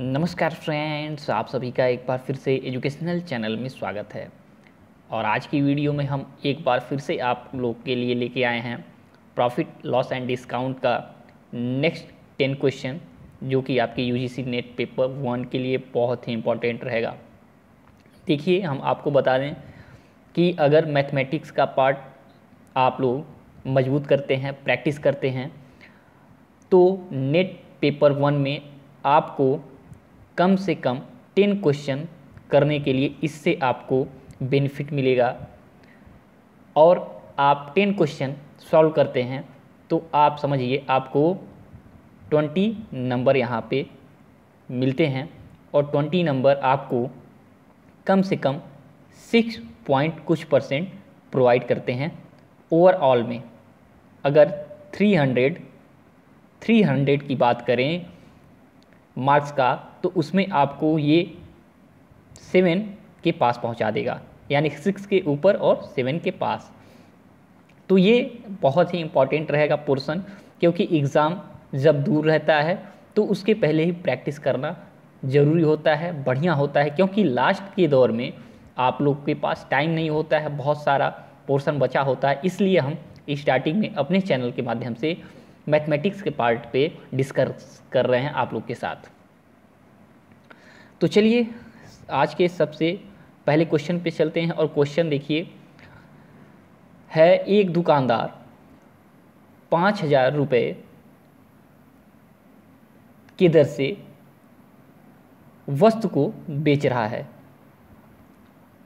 नमस्कार फ्रेंड्स, आप सभी का एक बार फिर से एजुकेशनल चैनल में स्वागत है। और आज की वीडियो में हम एक बार फिर से आप लोग के लिए लेके आए हैं प्रॉफिट, लॉस एंड डिस्काउंट का नेक्स्ट टेन क्वेश्चन, जो कि आपके यूजीसी नेट पेपर वन के लिए बहुत ही इम्पोर्टेंट रहेगा। देखिए, हम आपको बता दें कि अगर मैथमेटिक्स का पार्ट आप लोग मज़बूत करते हैं, प्रैक्टिस करते हैं तो नेट पेपर वन में आपको कम से कम टेन क्वेश्चन करने के लिए इससे आपको बेनिफिट मिलेगा। और आप टेन क्वेश्चन सॉल्व करते हैं तो आप समझिए आपको ट्वेंटी नंबर यहाँ पे मिलते हैं और ट्वेंटी नंबर आपको कम से कम सिक्स पॉइंट कुछ परसेंट प्रोवाइड करते हैं ओवरऑल में। अगर थ्री हंड्रेड थ्री हंड्रेड की बात करें मार्क्स का तो उसमें आपको ये सेवन के पास पहुँचा देगा। यानी सिक्स के ऊपर और सेवन के पास। तो ये बहुत ही इंपॉर्टेंट रहेगा पोर्सन क्योंकि एग्ज़ाम जब दूर रहता है तो उसके पहले ही प्रैक्टिस करना ज़रूरी होता है, बढ़िया होता है, क्योंकि लास्ट के दौर में आप लोग के पास टाइम नहीं होता है, बहुत सारा पोर्सन बचा होता है। इसलिए हम स्टार्टिंग में अपने चैनल के माध्यम से मैथमेटिक्स के पार्ट पे डिस्कस कर रहे हैं आप लोग के साथ। तो चलिए, आज के सबसे पहले क्वेश्चन पे चलते हैं और क्वेश्चन देखिए, है एक दुकानदार पाँच हज़ार रुपये की दर से वस्तु को बेच रहा है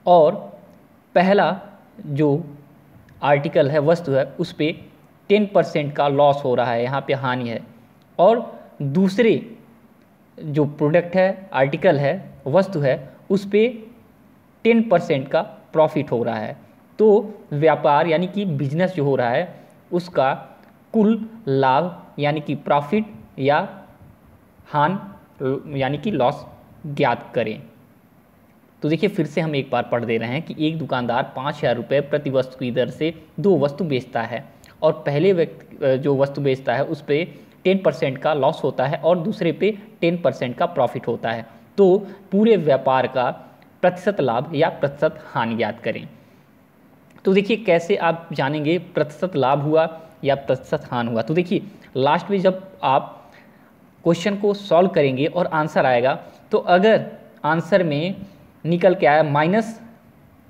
और पहला जो आर्टिकल है, वस्तु है, उस पर टेन परसेंट का लॉस हो रहा है, यहाँ पे हानि है। और दूसरे जो प्रोडक्ट है, आर्टिकल है, वस्तु है, उस पर टेन परसेंट का प्रॉफिट हो रहा है। तो व्यापार यानी कि बिज़नेस जो हो रहा है, उसका कुल लाभ यानी कि प्रॉफिट या हान, यानी कि लॉस ज्ञात करें। तो देखिए, फिर से हम एक बार पढ़ दे रहे हैं कि एक दुकानदार पाँच हज़ार रुपये प्रति वस्तु की दर से दो वस्तु बेचता है। और पहले व्यक्ति जो वस्तु बेचता है, उस पर टेन परसेंट का लॉस होता है और दूसरे पे टेन परसेंट का प्रॉफिट होता है। तो पूरे व्यापार का प्रतिशत लाभ या प्रतिशत हानि याद करें। तो देखिए कैसे आप जानेंगे प्रतिशत लाभ हुआ या प्रतिशत हानि हुआ। तो देखिए लास्ट में जब आप क्वेश्चन को सॉल्व करेंगे और आंसर आएगा तो अगर आंसर में निकल के आया माइनस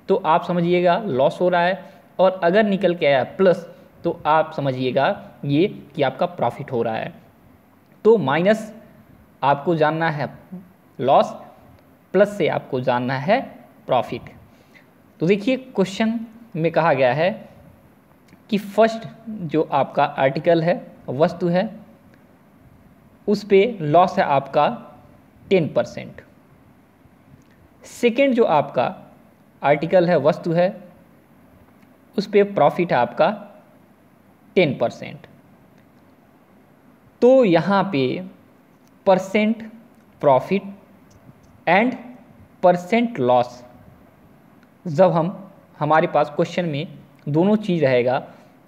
तो आप समझिएगा लॉस हो रहा है और अगर निकल के आया प्लस तो आप समझिएगा ये कि आपका प्रॉफिट हो रहा है। तो माइनस आपको जानना है लॉस प्लस से आपको जानना है प्रॉफिट तो देखिए क्वेश्चन में कहा गया है कि फ़र्स्ट जो आपका आर्टिकल है, वस्तु है, उस पर लॉस है आपका टेन परसेंट सेकेंड जो आपका आर्टिकल है, वस्तु है, उस पर प्रॉफिट है आपका टेन परसेंट तो यहाँ पे percent profit and percent loss जब हम, हमारे पास क्वेश्चन में दोनों चीज़ रहेगा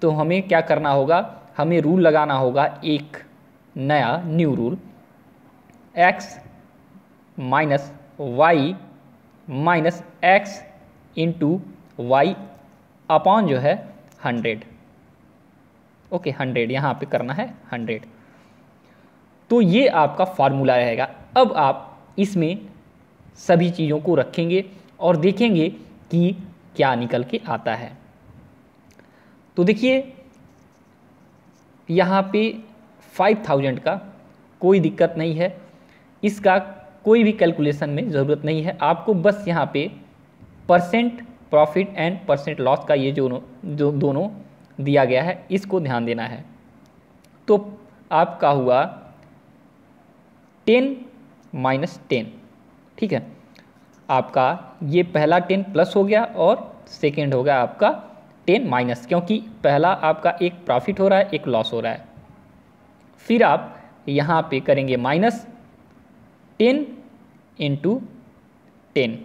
तो हमें क्या करना होगा? हमें रूल लगाना होगा एक नया new rule x minus y minus x into y upon जो है हंड्रेड ओके, हंड्रेड, यहाँ पे करना है हंड्रेड। तो ये आपका फार्मूला रहेगा। अब आप इसमें सभी चीज़ों को रखेंगे और देखेंगे कि क्या निकल के आता है। तो देखिए, यहाँ पे फाइव थाउज़ेंड का कोई दिक्कत नहीं है। इसका कोई भी कैलकुलेशन में ज़रूरत नहीं है। आपको बस यहाँ पे percent profit and percent loss का ये जो दोनों दिया गया है, इसको ध्यान देना है। तो आपका हुआ टेन माइनस टेन, ठीक है? आपका ये पहला टेन प्लस हो गया और सेकेंड हो गया आपका टेन माइनस, क्योंकि पहला आपका एक प्रॉफिट हो रहा है, एक लॉस हो रहा है। फिर आप यहाँ पे करेंगे minus ten into ten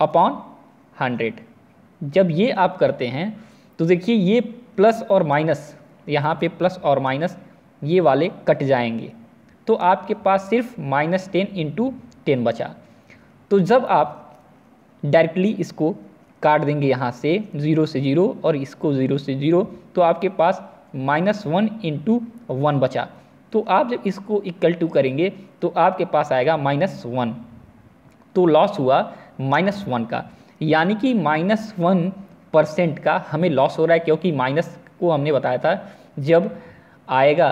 upon hundred. जब ये आप करते हैं तो देखिए ये प्लस और माइनस, यहाँ पे प्लस और माइनस, ये वाले कट जाएँगे। तो आपके पास सिर्फ़ माइनस टेन इंटू टेन बचा। तो जब आप डायरेक्टली इसको काट देंगे यहाँ से ज़ीरो से ज़ीरो और इसको ज़ीरो से ज़ीरो तो आपके पास माइनस वन इंटू वन बचा। तो आप जब इसको इक्वल टू करेंगे तो आपके पास आएगा माइनस वन। तो लॉस हुआ माइनस वन का। यानी कि माइनस वन परसेंट का हमें लॉस हो रहा है क्योंकि माइनस को हमने बताया था, जब आएगा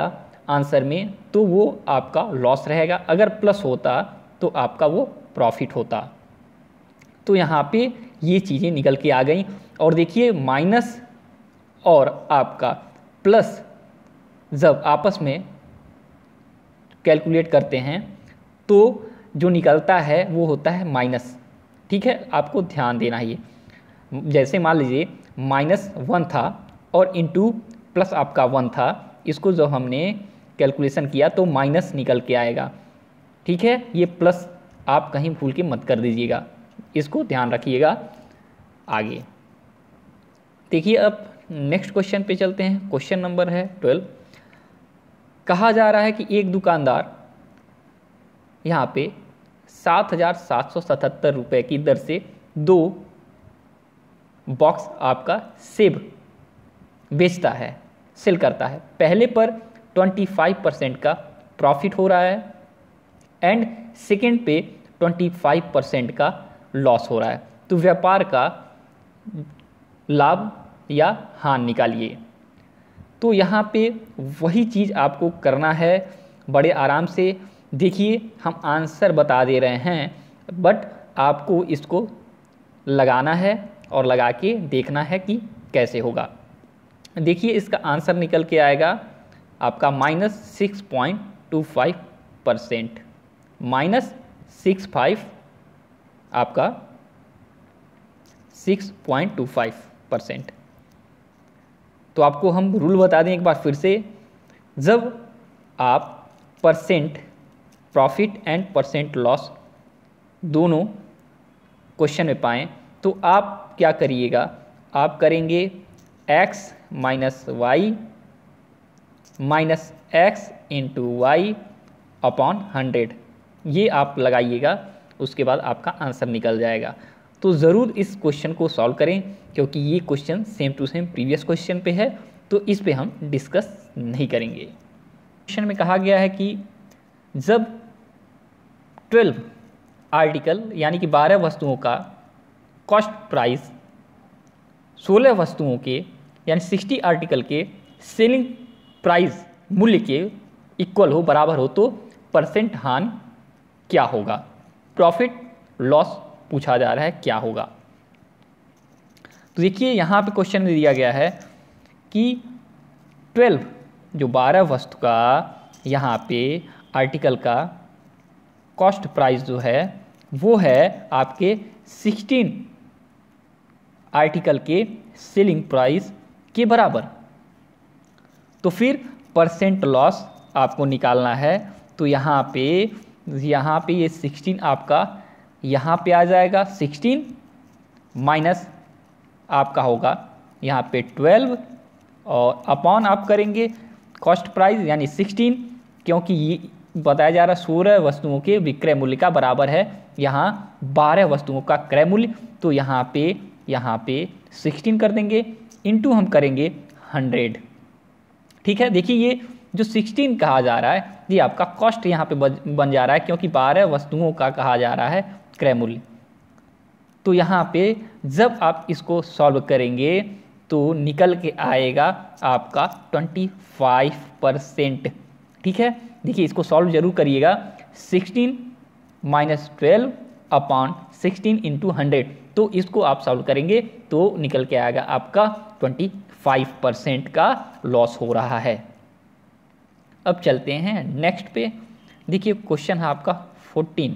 आंसर में तो वो आपका लॉस रहेगा। अगर प्लस होता तो आपका वो प्रॉफिट होता। तो यहाँ पे ये चीज़ें निकल के आ गई। और देखिए माइनस और आपका प्लस जब आपस में कैलकुलेट करते हैं तो जो निकलता है, वो होता है माइनस ठीक है? आपको ध्यान देना ही जैसे मान लीजिए माइनस वन था और इंटू प्लस आपका वन था, इसको जो हमने कैलकुलेशन किया तो माइनस निकल के आएगा। ठीक है? ये प्लस आप कहीं भूल के मत कर दीजिएगा। इसको ध्यान रखिएगा आगे। देखिए अब नेक्स्ट क्वेश्चन पे चलते हैं। क्वेश्चन नंबर है ट्वेल्व कहा जा रहा है कि एक दुकानदार यहाँ पे सात हज़ार सात सौ सतहत्तर रुपये की दर से दो बॉक्स आपका सेब बेचता है, सेल करता है। पहले पर 25 परसेंट का प्रॉफिट हो रहा है एंड सेकेंड पे 25 परसेंट का लॉस हो रहा है। तो व्यापार का लाभ या हान निकालिए। तो यहाँ पे वही चीज़ आपको करना है। बड़े आराम से देखिए, हम आंसर बता दे रहे हैं, बट आपको इसको लगाना है। और लगा के देखना है कि कैसे होगा। देखिए, इसका आंसर निकल के आएगा आपका minus six point two five percent. Minus six five आपका six point two five percent. तो आपको हम रूल बता दें एक बार फिर से, जब आप percent profit and percent loss दोनों क्वेश्चन में पाएँ तो आप क्या करिएगा? आप करेंगे x minus y minus x into y upon hundred ये आप लगाइएगा, उसके बाद आपका आंसर निकल जाएगा। तो ज़रूर इस क्वेश्चन को सॉल्व करें, क्योंकि ये question same to same previous question पे है तो इस पे हम डिस्कस नहीं करेंगे। क्वेश्चन में कहा गया है कि जब 12 आर्टिकल यानी कि 12 वस्तुओं का कॉस्ट प्राइस 16 वस्तुओं के, यानी 60 आर्टिकल के सेलिंग प्राइस मूल्य के इक्वल हो, बराबर हो तो परसेंट हान क्या होगा? प्रॉफिट लॉस पूछा जा रहा है, क्या होगा? तो देखिए, यहाँ पे क्वेश्चन में दिया गया है कि 12 जो 12 वस्तु का यहाँ पे आर्टिकल का कॉस्ट प्राइस जो है, वो है आपके 16 आर्टिकल के सेलिंग प्राइस के बराबर। तो फिर परसेंट लॉस आपको निकालना है। तो यहाँ पे यहाँ पे ये 16 आपका, यहाँ पे आ जाएगा 16 माइनस आपका होगा। यहाँ पे 12 और अपॉन आप करेंगे कॉस्ट प्राइस यानी 16 क्योंकि ये बताया जा रहा है सोलह वस्तुओं के विक्रय मूल्य का बराबर है। यहाँ बारह वस्तुओं का क्रय मूल्य तो यहाँ पे यहाँ पे 16 कर देंगे इनटू हम करेंगे 100 ठीक है? देखिए ये जो 16 कहा जा रहा है, ये आपका कॉस्ट यहाँ पे बन जा रहा है क्योंकि बारह वस्तुओं का कहा जा रहा है, क्रय मूल्य। तो यहाँ पे जब आप इसको सॉल्व करेंगे तो निकल के आएगा आपका 25 परसेंट ठीक है? देखिए इसको सॉल्व ज़रूर करिएगा। 16 minus twelve upon sixteen into hundred तो इसको आप सॉल्व करेंगे तो निकल के आएगा आपका 25 परसेंट का लॉस हो रहा है। अब चलते हैं नेक्स्ट पे। देखिए क्वेश्चन है आपका 14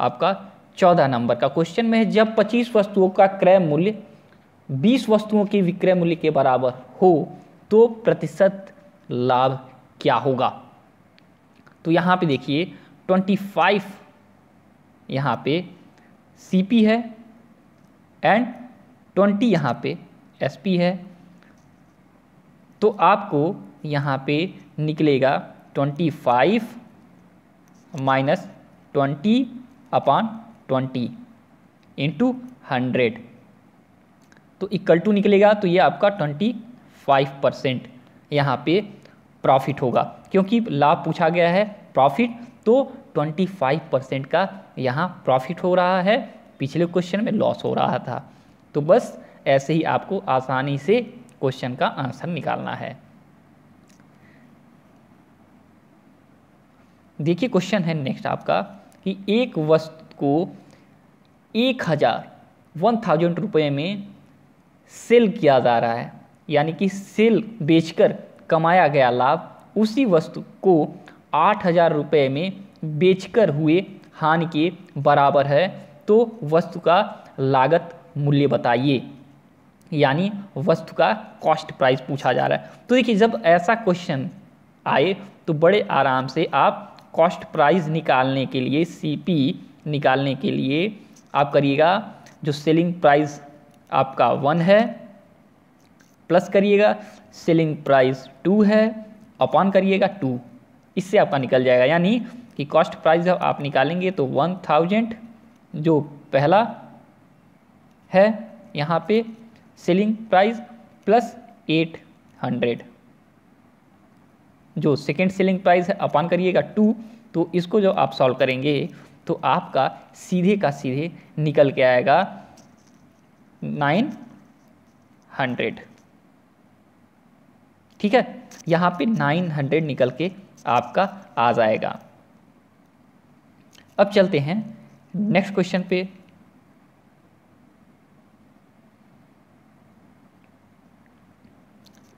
आपका चौदह नंबर का क्वेश्चन में है। जब 25 वस्तुओं का क्रय मूल्य 20 वस्तुओं के विक्रय मूल्य के बराबर हो तो प्रतिशत लाभ क्या होगा? तो यहाँ पे देखिए 25 यहाँ पे सीपी है। एंड 20 यहाँ पे एसपी है। तो आपको यहाँ पे निकलेगा 25 minus twenty upon twenty into hundred तो इक्वल टू निकलेगा तो ये आपका ट्वेंटी फाइव परसेंट यहाँ पे प्रॉफिट होगा। क्योंकि लाभ पूछा गया है प्रॉफिट तो ट्वेंटी फाइव परसेंट का यहाँ प्रॉफिट हो रहा है। पिछले क्वेश्चन में लॉस हो रहा था। तो बस ऐसे ही आपको आसानी से क्वेश्चन का आंसर निकालना है। देखिए क्वेश्चन है नेक्स्ट आपका कि एक वस्तु को एक हज़ार वन थाउज़ेंड रुपये में सेल किया जा रहा है। यानी कि सेल बेचकर कमाया गया लाभ उसी वस्तु को आठ हज़ार रुपये में बेचकर हुए हानि के बराबर है। तो वस्तु का लागत मूल्य बताइए। यानी वस्तु का कॉस्ट प्राइस पूछा जा रहा है। तो देखिए, जब ऐसा क्वेश्चन आए तो बड़े आराम से आप कॉस्ट प्राइस निकालने के लिए सीपी निकालने के लिए आप करिएगा, जो सेलिंग प्राइस आपका वन है प्लस करिएगा सेलिंग प्राइस टू है अपॉन करिएगा टू इससे आपका निकल जाएगा। यानी कि कॉस्ट प्राइस जब आप निकालेंगे तो वन थाउज़ेंड जो पहला है, यहाँ पे selling price plus eight hundred जो सेकेंड सेलिंग प्राइस है अपान करिएगा टू तो इसको जब आप सॉल्व करेंगे तो आपका सीधे का सीधे निकल के आएगा नाइन हंड्रेड ठीक है? यहाँ पे नाइन हंड्रेड निकल के आपका आ जाएगा। अब चलते हैं नेक्स्ट क्वेश्चन पे।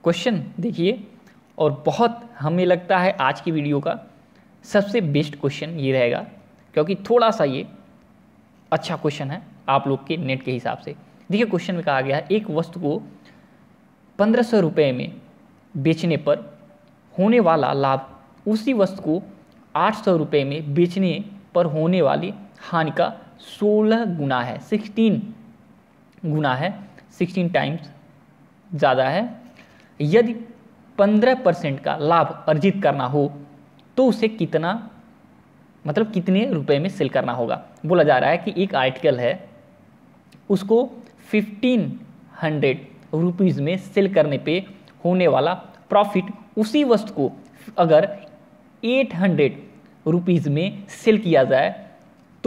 क्वेश्चन देखिए, और बहुत हमें लगता है आज की वीडियो का सबसे बेस्ट क्वेश्चन ये रहेगा, क्योंकि थोड़ा सा ये अच्छा क्वेश्चन है आप लोग के नेट के हिसाब से। देखिए क्वेश्चन में कहा गया है, एक वस्तु को पंद्रह सौ रुपये में बेचने पर होने वाला लाभ, उसी वस्तु को आठ सौ रुपये में बेचने पर होने वाली हानि का सोलह गुना है सिक्सटीन गुना है सिक्सटीन टाइम्स ज़्यादा है। यदि पंद्रह परसेंट का लाभ अर्जित करना हो तो उसे कितना मतलब कितने रुपए में सेल करना होगा? बोला जा रहा है कि एक आर्टिकल है, उसको फिफ्टीन हंड्रेड रुपीज़ में सेल करने पे होने वाला प्रॉफिट उसी वस्तु को अगर एट हंड्रेड रुपीज़ में सेल किया जाए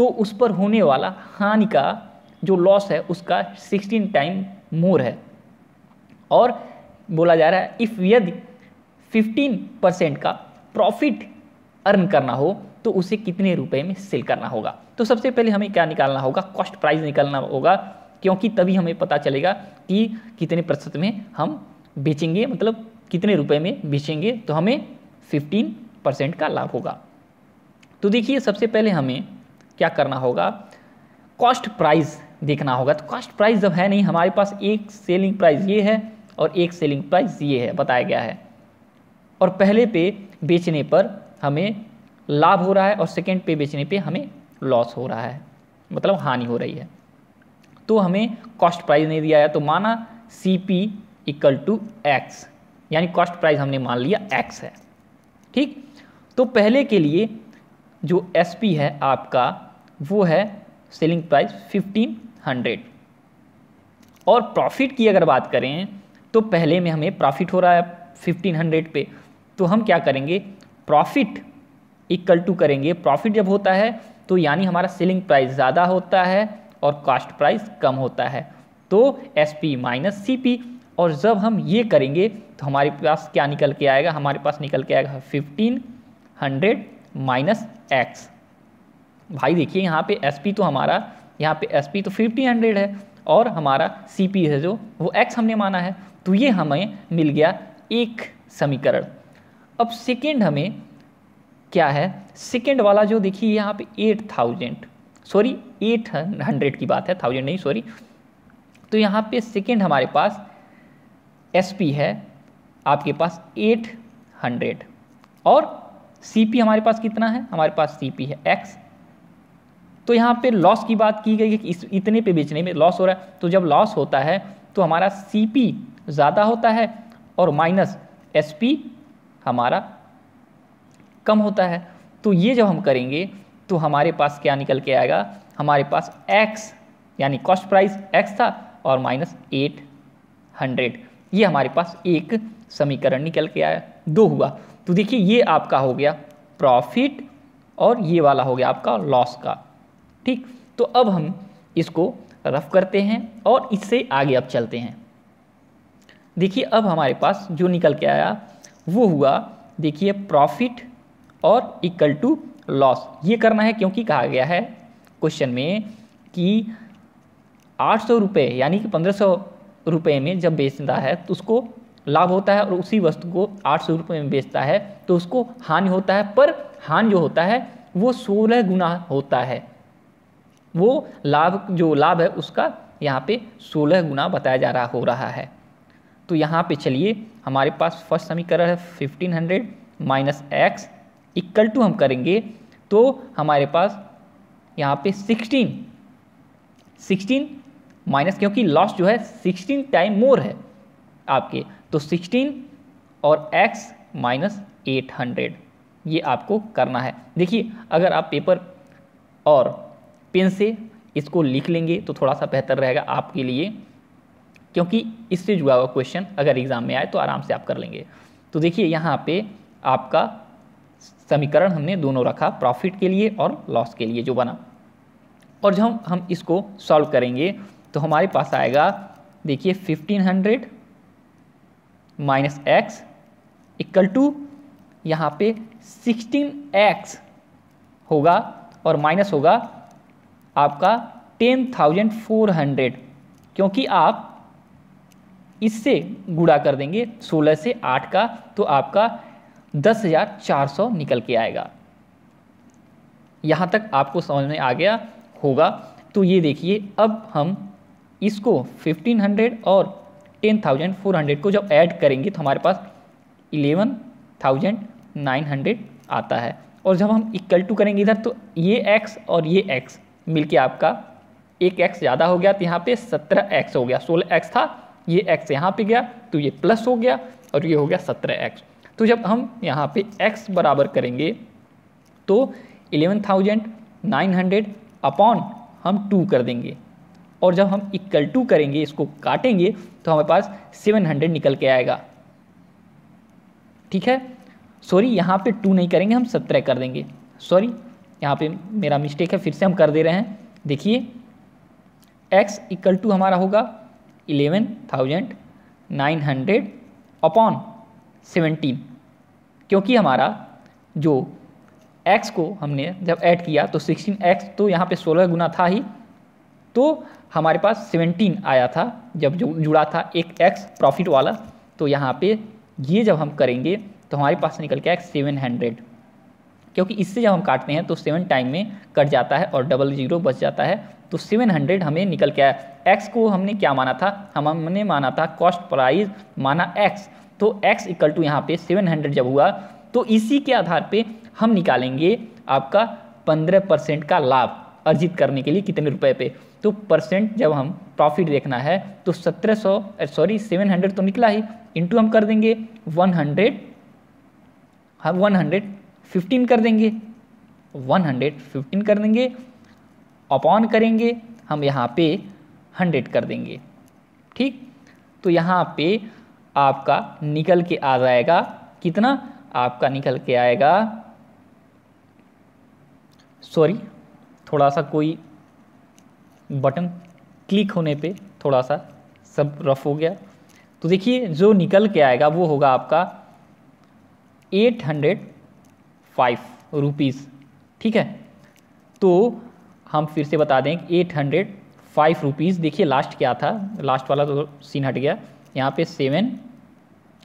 तो उस पर होने वाला हानि का जो लॉस है, उसका सिक्सटीन टाइम मोर है। और बोला जा रहा है इफ़ यदि फिफ्टीन परसेंट का प्रॉफिट अर्न करना हो तो उसे कितने रुपए में सेल करना होगा? तो सबसे पहले हमें क्या निकालना होगा? कॉस्ट प्राइस निकालना होगा, क्योंकि तभी हमें पता चलेगा कि कितने प्रतिशत में हम बेचेंगे मतलब कितने रुपए में बेचेंगे तो हमें 15 परसेंट का लाभ होगा। तो देखिए, सबसे पहले हमें क्या करना होगा? कॉस्ट प्राइस देखना होगा। तो कॉस्ट प्राइस जब है नहीं, हमारे पास एक सेलिंग प्राइस ये है और एक सेलिंग प्राइस ये है, बताया गया है। और पहले पे बेचने पर हमें लाभ हो रहा है और सेकेंड पे बेचने पे हमें लॉस हो रहा है। मतलब हानि हो रही है। तो हमें कॉस्ट प्राइस नहीं दिया है तो माना C P equal to x यानी कॉस्ट प्राइस हमने मान लिया एक्स है। ठीक? तो पहले के लिए जो एस पी है आपका वो है सेलिंग प्राइस फिफ्टीन हंड्रेड और प्रॉफिट की अगर बात करें तो पहले में हमें प्रॉफिट हो रहा है फिफ्टीन हंड्रेड पे। तो हम क्या करेंगे? प्रॉफिट इक्वल टू करेंगे। प्रॉफिट जब होता है तो यानी हमारा सेलिंग प्राइस ज़्यादा होता है और कॉस्ट प्राइस कम होता है। तो S P minus C P और जब हम ये करेंगे तो हमारे पास क्या निकल के आएगा? हमारे पास निकल के आएगा फिफ्टीन हंड्रेड माइनस एक्स भाई देखिए, यहाँ पे एस पी तो हमारा, यहाँ पे एस पी तो फिफ्टीन हंड्रेड है और हमारा सी पी है जो, वो एक्स हमने माना है। तो ये हमें मिल गया एक समीकरण। अब सेकेंड हमें क्या है? सेकेंड वाला जो देखिए, यहाँ पे eight thousand sorry eight hundred की बात है थाउज़ेंड नहीं सॉरी तो यहाँ पे सेकेंड हमारे पास एस पी है, आपके पास एट हंड्रेड और सी पी हमारे पास कितना है? हमारे पास सी पी है एक्स तो यहाँ पे लॉस की बात की गई है कि इस, इतने पे बेचने में लॉस हो रहा है। तो जब लॉस होता है तो हमारा सी पी ज़्यादा होता है और माइनस एस पी हमारा कम होता है। तो ये जब हम करेंगे तो हमारे पास क्या निकल के आएगा? हमारे पास x, यानी कॉस्ट प्राइस x था और माइनस एट हंड्रेड ये हमारे पास एक समीकरण निकल के आया, दो हुआ। तो देखिए, ये आपका हो गया प्रॉफिट और ये वाला हो गया आपका लॉस का। ठीक? तो अब हम इसको रफ करते हैं और इससे आगे अब चलते हैं। देखिए, अब हमारे पास जो निकल के आया, वो हुआ, देखिए प्रॉफिट और इक्वल टू लॉस ये करना है क्योंकि कहा गया है क्वेश्चन में कि आठ सौ रुपये यानी कि पंद्रह सौ रुपये में जब बेचता है तो उसको लाभ होता है और उसी वस्तु को आठ सौ रुपये में बेचता है तो उसको हानि होता है, पर हानि जो होता है, वो सोलह गुना होता है। वो लाभ, जो लाभ है उसका यहाँ पे सोलह गुना बताया जा रहा, हो रहा है। तो यहाँ पे चलिए, हमारे पास फ़र्स्ट समीकरण है fifteen hundred minus x equal to हम करेंगे तो हमारे पास यहाँ पे सिक्सटीन सिक्सटीन माइनस क्योंकि लॉस जो है सिक्सटीन टाइम मोर है आपके तो सिक्सटीन और एक्स माइनस एट हंड्रेड ये आपको करना है। देखिए, अगर आप पेपर और पेन से इसको लिख लेंगे तो थोड़ा सा बेहतर रहेगा आपके लिए, क्योंकि इससे जुड़ा हुआ क्वेश्चन अगर एग्ज़ाम में आए तो आराम से आप कर लेंगे। तो देखिए, यहाँ पे आपका समीकरण हमने दोनों रखा प्रॉफिट के लिए और लॉस के लिए जो बना। और जब हम हम इसको सॉल्व करेंगे तो हमारे पास आएगा, देखिए fifteen hundred minus x equal to यहाँ पे सिक्सटीन एक्स होगा और माइनस होगा आपका टेन थाउज़ेंड फोर हंड्रेड क्योंकि आप इससे गुड़ा कर देंगे सोलह से आठ का तो आपका दस हज़ार चार सौ निकल के आएगा। यहाँ तक आपको समझ में आ गया होगा। तो ये देखिए अब हम इसको 1500 और 10,400 को जब ऐड करेंगे तो हमारे पास 11,900 आता है। और जब हम इक्वल टू करेंगे इधर तो ये एक्स और ये x मिलके आपका एक एक्स ज़्यादा हो गया तो यहाँ पे 17x हो गया। 16x था ये एक्स यहाँ पे गया तो ये प्लस हो गया और ये हो गया 17x तो जब हम यहाँ पे एक्स बराबर करेंगे तो 11,900 अपॉन हम टू कर देंगे। और जब हम इक्वल टू करेंगे इसको काटेंगे तो हमारे पास 700 निकल के आएगा। ठीक है? सॉरी यहाँ पे टू नहीं करेंगे हम सत्रह कर देंगे। सॉरी यहाँ पे मेरा मिस्टेक है, फिर से हम कर दे रहे हैं। देखिए, x इक्वल टू हमारा होगा eleven thousand nine hundred upon seventeen क्योंकि हमारा जो x को हमने जब ऐड किया तो 16x तो यहाँ पे 16 गुना था ही। तो हमारे पास 17 आया था, जब जो जुड़ा था एक x प्रॉफिट वाला। तो यहाँ पे ये जब हम करेंगे तो हमारे पास निकल के आएगा सेवन हंड्रेड क्योंकि इससे जब हम काटते हैं तो सेवन टाइम में कट जाता है और डबल ज़ीरो बच जाता है। तो सेवन हंड्रेड हमें निकल के आया। एक्स को हमने क्या माना था? हम हमने माना था कॉस्ट प्राइस माना एक्स तो एक्स इक्वल टू यहाँ पे सेवन हंड्रेड जब हुआ तो इसी के आधार पे हम निकालेंगे आपका पंद्रह परसेंट का लाभ अर्जित करने के लिए कितने रुपए पे। तो परसेंट जब हम प्रॉफिट देखना है तो सत्रह सौ सॉरी सेवन हंड्रेड तो निकला ही। इंटू हम कर देंगे one hundred one hundred fifteen कर देंगे वन हंड्रेड फिफ्टीन कर देंगे अपॉन करेंगे, हम यहाँ पे हंड्रेड कर देंगे, ठीक? तो यहाँ पे आपका निकल के आ जाएगा कितना? आपका निकल के आएगा सॉरी थोड़ा सा कोई बटन क्लिक होने पे थोड़ा सा सब रफ हो गया। तो देखिए, जो निकल के आएगा वो होगा आपका एट हंड्रेड फाइव रुपीज़ ठीक है? तो हम फिर से बता दें एट हंड्रेड फाइव रुपीज़ देखिए लास्ट क्या था? लास्ट वाला तो सीन हट गया। यहाँ पे seven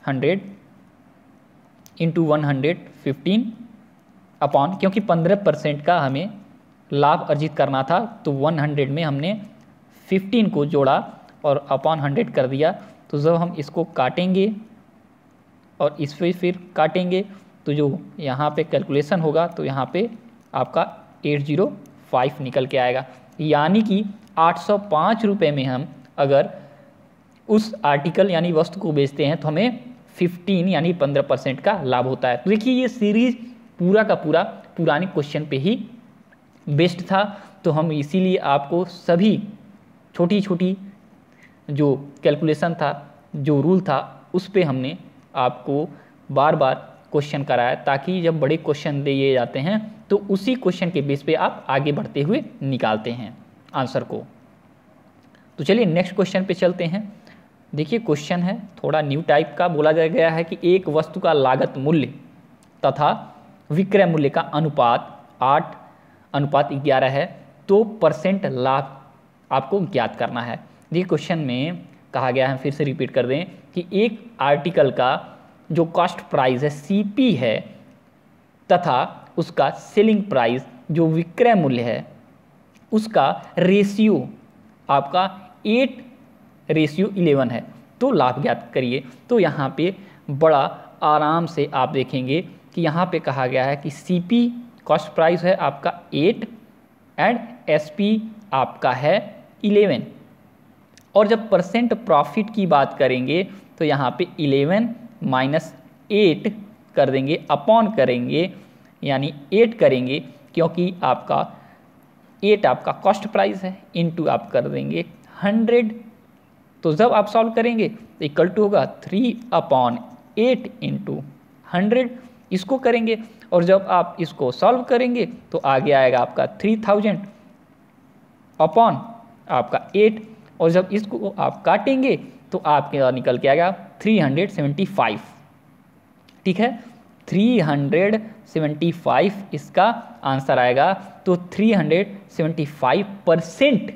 hundred into one hundred fifteen upon क्योंकि पंद्रह परसेंट का हमें लाभ अर्जित करना था तो वन हंड्रेड में हमने फिफ्टीन को जोड़ा और अपॉन हंड्रेड कर दिया। तो जब हम इसको काटेंगे और इस पर फिर काटेंगे तो जो यहाँ पे कैलकुलेशन होगा तो यहाँ पे आपका एट ज़ीरो फाइव निकल के आएगा। यानी कि आठ सौ पाँच रुपये में हम अगर उस आर्टिकल यानी वस्तु को बेचते हैं तो हमें फिफ्टीन यानी पंद्रह परसेंट का लाभ होता है। तो देखिए, ये सीरीज़ पूरा का पूरा पुराने क्वेश्चन पे ही बेस्ड था। तो हम इसीलिए आपको सभी छोटी छोटी जो कैलकुलेशन था, जो रूल था, उस पर हमने आपको बार बार क्वेश्चन कराया ताकि जब बड़े क्वेश्चन दिए जाते हैं तो उसी क्वेश्चन के बेस पे आप आगे बढ़ते हुए निकालते हैं आंसर को। तो चलिए नेक्स्ट क्वेश्चन पे चलते हैं। देखिए क्वेश्चन है, थोड़ा न्यू टाइप का बोला गया है कि एक वस्तु का लागत मूल्य तथा विक्रय मूल्य का अनुपात आठ, अनुपात ग्यारह है तो परसेंट लाभ आपको ज्ञात करना है। देखिए क्वेश्चन में कहा गया है, फिर से रिपीट कर दें कि एक आर्टिकल का जो कॉस्ट प्राइस है सीपी है, तथा उसका सेलिंग प्राइस जो विक्रय मूल्य है, उसका रेशियो आपका एट रेशियो इलेवन है। तो लाभ ज्ञात करिए। तो यहाँ पे बड़ा आराम से आप देखेंगे कि यहाँ पे कहा गया है कि सीपी कॉस्ट प्राइस है आपका एट एंड एसपी आपका है इलेवन और जब परसेंट प्रॉफिट की बात करेंगे तो यहाँ पे इलेवन माइनस एट कर देंगे अपॉन करेंगे, यानी एट करेंगे, क्योंकि आपका एट आपका कॉस्ट प्राइस है इनटू आप कर देंगे हंड्रेड तो जब आप सॉल्व करेंगे तो इक्वल टू होगा three upon eight into hundred इसको करेंगे, और जब आप इसको सॉल्व करेंगे तो आगे आएगा आपका थ्री थाउज़ेंड अपॉन आपका एट और जब इसको आप काटेंगे तो आपके निकल के आएगा 375 ठीक है? 375 इसका आंसर आएगा तो 375 परसेंट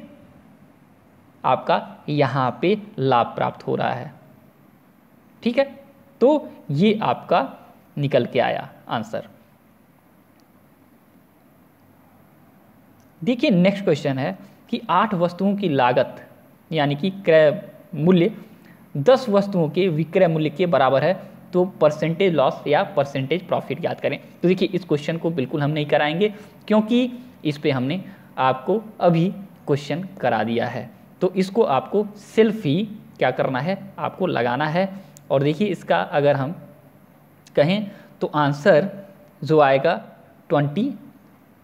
आपका यहाँ पे लाभ प्राप्त हो रहा है। ठीक है? तो ये आपका निकल के आया आंसर। देखिए, नेक्स्ट क्वेश्चन है कि आठ वस्तुओं की लागत, यानी कि क्रय मूल्य दस वस्तुओं के विक्रय मूल्य के बराबर है तो परसेंटेज लॉस या परसेंटेज प्रॉफिट याद करें। तो देखिए, इस क्वेश्चन को बिल्कुल हम नहीं कराएँगे, क्योंकि इस पे हमने आपको अभी क्वेश्चन करा दिया है। तो इसको आपको सेल्फ ही क्या करना है? आपको लगाना है। और देखिए, इसका अगर हम कहें तो आंसर जो आएगा ट्वेंटी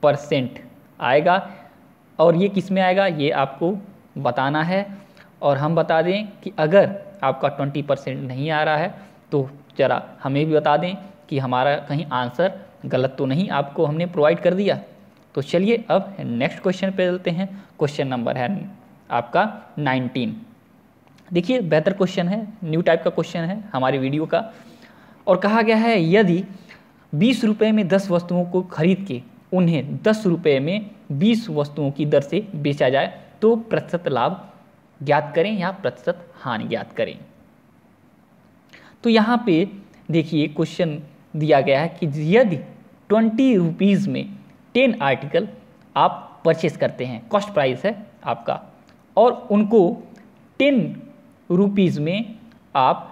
परसेंट आएगा। और ये किसमें आएगा? ये आपको बताना है। और हम बता दें कि अगर आपका ट्वेंटी परसेंट नहीं आ रहा है तो ज़रा हमें भी बता दें कि हमारा कहीं आंसर गलत तो नहीं आपको हमने प्रोवाइड कर दिया। तो चलिए अब नेक्स्ट क्वेश्चन पे चलते हैं। क्वेश्चन नंबर है आपका नाइनटीन देखिए, बेहतर क्वेश्चन है न्यू टाइप का क्वेश्चन है हमारी वीडियो का। और कहा गया है, यदि बीस रुपये में दस वस्तुओं को खरीद के उन्हें दस रुपये में बीस वस्तुओं की दर से बेचा जाए तो प्रतिशत लाभ ज्ञात करें या प्रतिशत हानि ज्ञात करें। तो यहाँ पे देखिए क्वेश्चन दिया गया है कि यदि ट्वेंटी रुपीज़ में टेन आर्टिकल आप परचेस करते हैं कॉस्ट प्राइस है आपका, और उनको टेन रुपीज़ में आप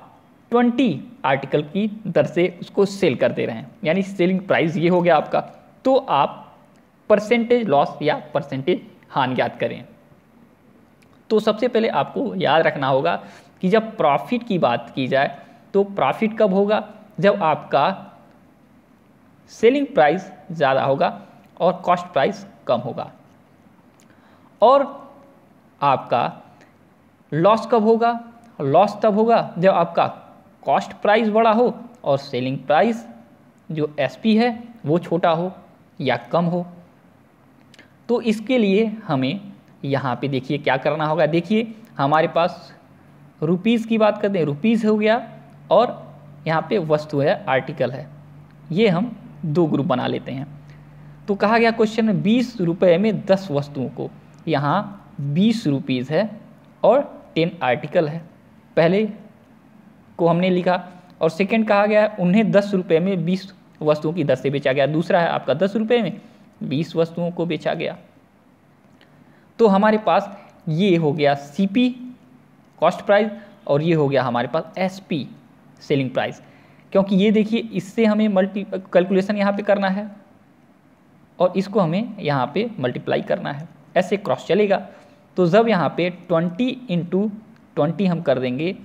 ट्वेंटी आर्टिकल की दर से उसको सेल कर दे रहे, यानी सेलिंग प्राइस ये हो गया आपका तो आप परसेंटेज लॉस या परसेंटेज हान ज्ञात करें। तो सबसे पहले आपको याद रखना होगा कि जब प्रॉफिट की बात की जाए तो प्रॉफिट कब होगा? जब आपका सेलिंग प्राइस ज़्यादा होगा और कॉस्ट प्राइस कम होगा। और आपका लॉस कब होगा? लॉस तब होगा जब आपका कॉस्ट प्राइस बड़ा हो और सेलिंग प्राइस जो एसपी है, वो छोटा हो या कम हो। तो इसके लिए हमें यहाँ पे देखिए क्या करना होगा। देखिए, हमारे पास रुपीज़ की बात करते हैं रुपीज़ हो गया और यहाँ पे वस्तु है आर्टिकल है। ये हम दो ग्रुप बना लेते हैं। तो कहा गया क्वेश्चन में बीस रुपये में दस वस्तुओं को। यहाँ बीस रुपीज़ है और टेन आर्टिकल है। पहले को हमने लिखा और सेकंड कहा गया उन्हें दस रुपये में बीस वस्तुओं की दर से बेचा गया। दूसरा है, आपका दस रुपये में बीस वस्तुओं को बेचा गया। तो हमारे पास ये हो गया सीपी कॉस्ट प्राइस और ये हो गया हमारे पास एसपी सेलिंग प्राइस क्योंकि ये देखिए, इससे हमें मल्टी कैलकुलेशन यहाँ पे करना है और इसको हमें यहाँ पे मल्टीप्लाई करना है। ऐसे क्रॉस चलेगा। तो जब यहाँ पे 20 इंटू ट्वेंटी हम कर देंगे,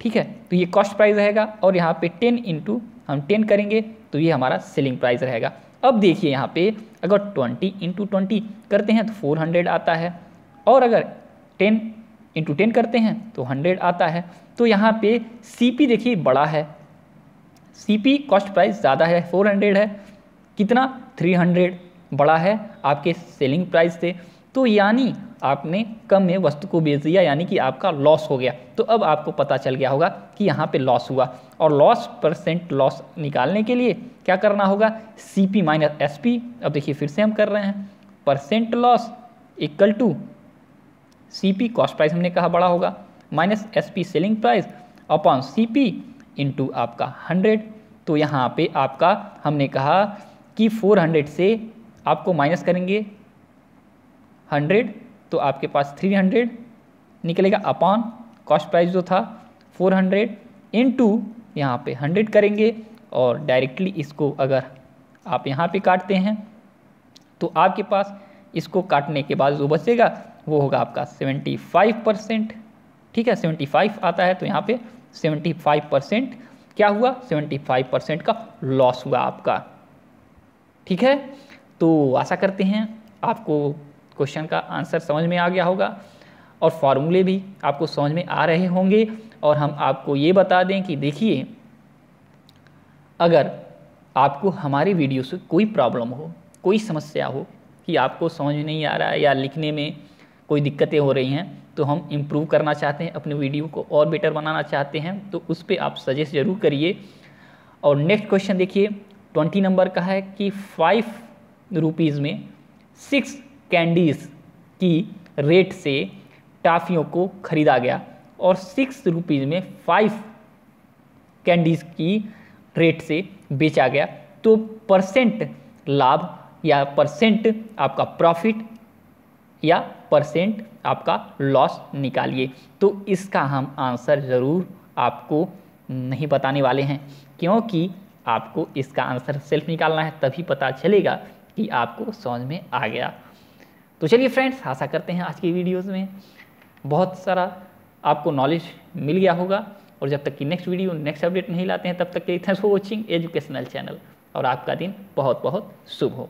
ठीक है? तो ये कॉस्ट प्राइस रहेगा और यहाँ पे 10 इंटू हम 10 करेंगे तो ये हमारा सेलिंग प्राइस रहेगा। अब देखिए यहाँ पे अगर ट्वेंटी इंटू ट्वेंटी करते हैं तो फोर हंड्रेड आता है। और अगर टेन इंटू टेन करते हैं तो हंड्रेड आता है। तो यहाँ पे सी पी देखिए बड़ा है। सी पी कॉस्ट प्राइस ज़्यादा है, फोर हंड्रेड है। कितना? थ्री हंड्रेड बड़ा है आपके सेलिंग प्राइस से। तो यानी आपने कम में वस्तु को बेच दिया, यानी कि आपका लॉस हो गया। तो अब आपको पता चल गया होगा कि यहाँ पे लॉस हुआ। और लॉस परसेंट लॉस निकालने के लिए क्या करना होगा? C P minus S P अब देखिए, फिर से हम कर रहे हैं। Percent loss equal to C P cost price हमने कहा बड़ा होगा। Minus S P selling price upon C P into आपका हंड्रेड तो यहाँ पे आपका हमने कहा कि फोर हंड्रेड से आपको माइनस करेंगे हंड्रेड तो आपके पास थ्री हंड्रेड निकलेगा। अपॉन कॉस्ट प्राइस जो था फोर हंड्रेड इन टू यहाँ पर हंड्रेड करेंगे और डायरेक्टली इसको अगर आप यहाँ पे काटते हैं तो आपके पास इसको काटने के बाद जो बचेगा, वो होगा आपका सेवेंटी फाइव परसेंट ठीक है सेवेंटी फाइव आता है तो यहाँ पे सेवेंटी फाइव परसेंट क्या हुआ? सेवेंटी फाइव परसेंट का लॉस हुआ आपका। ठीक है? तो आशा करते हैं आपको क्वेश्चन का आंसर समझ में आ गया होगा और फार्मूले भी आपको समझ में आ रहे होंगे। और हम आपको ये बता दें कि देखिए, अगर आपको हमारी वीडियो से कोई प्रॉब्लम हो, कोई समस्या हो, कि आपको समझ नहीं आ रहा है या लिखने में कोई दिक्कतें हो रही हैं तो हम इम्प्रूव करना चाहते हैं, अपने वीडियो को और बेटर बनाना चाहते हैं तो उस पर आप सजेस्ट ज़रूर करिए। और नेक्स्ट क्वेश्चन देखिए ट्वेंटी नंबर का है कि फाइव रुपीज़ में सिक्स कैंडीज़ की रेट से टाफ़ियों को ख़रीदा गया। और सिक्स रुपीज़ में फाइव कैंडीज़ की रेट से बेचा गया। तो परसेंट लाभ या परसेंट आपका प्रॉफिट या परसेंट आपका लॉस निकालिए। तो इसका हम आंसर ज़रूर आपको नहीं बताने वाले हैं, क्योंकि आपको इसका आंसर सेल्फ निकालना है, तभी पता चलेगा कि आपको समझ में आ गया। तो चलिए फ्रेंड्स आशा करते हैं आज की वीडियोज़ में बहुत सारा आपको नॉलेज मिल गया होगा और जब तक कि नेक्स्ट वीडियो नेक्स्ट अपडेट नहीं लाते हैं, तब तक के thanks for watching educational channel और आपका दिन बहुत बहुत शुभ हो।